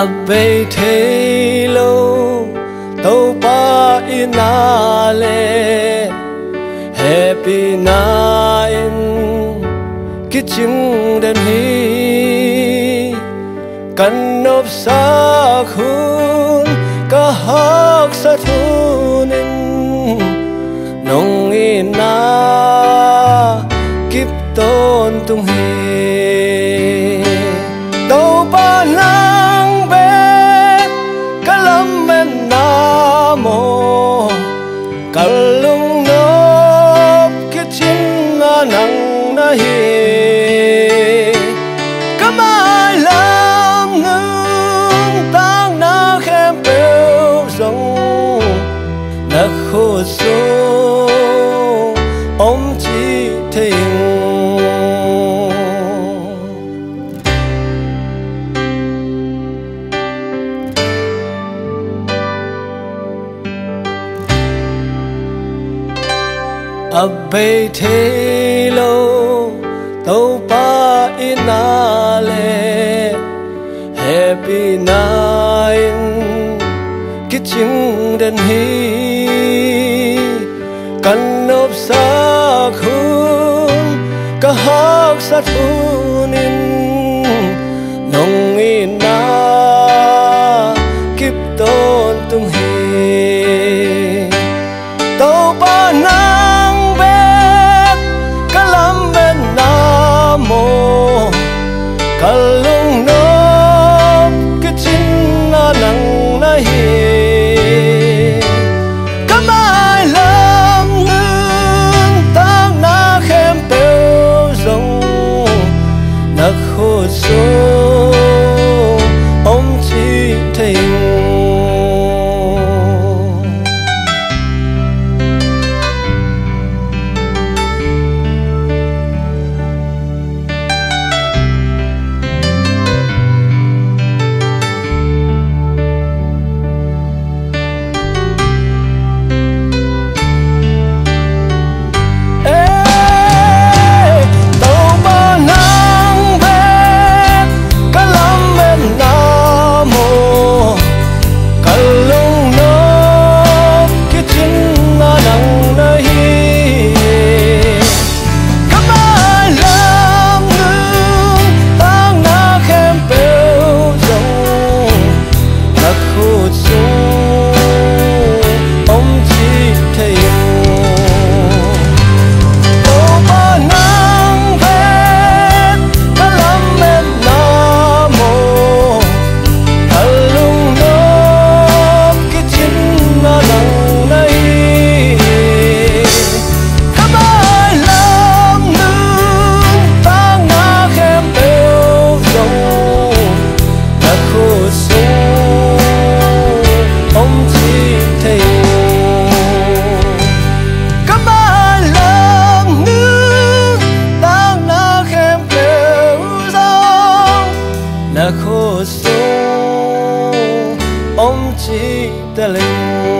a te lo to pa inale happy nine kitchen den hi kan nop sa khun ka hak sa thun Ôm chỉ thình abe thế lo tàu pa ina le happy nine kitchen den hi nộp xa khung cả hóc xa thu nín. Nông y na kịp tôn tung hi Tâu ba nang bé cả lắm bên nam mô cả telling